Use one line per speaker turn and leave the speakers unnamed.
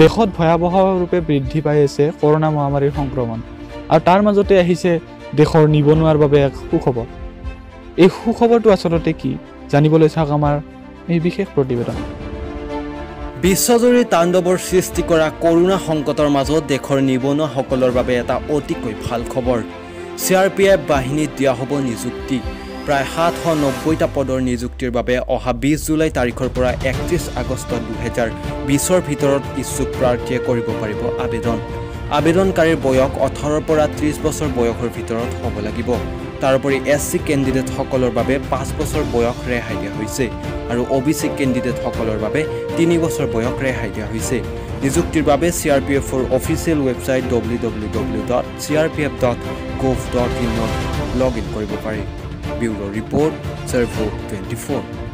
দেশত ভয়াৱহ ৰূপে বৃদ্ধি পাই আছে কৰোণা মহামাৰীৰ সংক্ৰমণ আৰু তাৰ মাজতে আহিছে দেশৰ নিবনুৱাৰ বাবে এক সুখবৰ। এই সুখবৰটো আচলতে কি জানিবলৈ চাওক আমাৰ এই বিশেষ প্ৰতিবেদন।
বিশ্বজুৰি তাণ্ডৱৰ সৃষ্টি কৰা কৰোণা সংকটৰ মাজত দেশৰ নিবনুৱাসকলৰ বাবে এটা অতিকৈ ভাল খবৰ। চি আৰ পি এফ বাহিনীত দিয়া হ'ব নিযুক্তি। প্ৰায় সাতশ নব্বৈটা পদৰ নিযুক্তিৰ বাবে অহা বিছ জুলাই তাৰিখৰ পৰা একত্ৰিছ আগষ্ট দুহেজাৰ বিছৰ ভিতৰত ইচ্ছুক প্ৰাৰ্থীয়ে কৰিব পাৰিব আবেদন। আবেদনকাৰীৰ বয়স ওঠৰৰ পৰা ত্ৰিছ বছৰ বয়সৰ ভিতৰত হ'ব লাগিব। তাৰোপৰি এছ চি কেণ্ডিডেটসকলৰ বাবে পাঁচ বছৰ বয়স ৰেহাই দিয়া হৈছে আৰু অ' বি চি কেণ্ডিডেটসকলৰ বাবে তিনি বছৰ বয়স ৰেহাই দিয়া হৈছে। নিযুক্তিৰ বাবে চি আৰ পি এফৰ official website W W W dot C R P F dot gov dot ইনত log in কৰিব পাৰি। Bureau Report, Servo 24.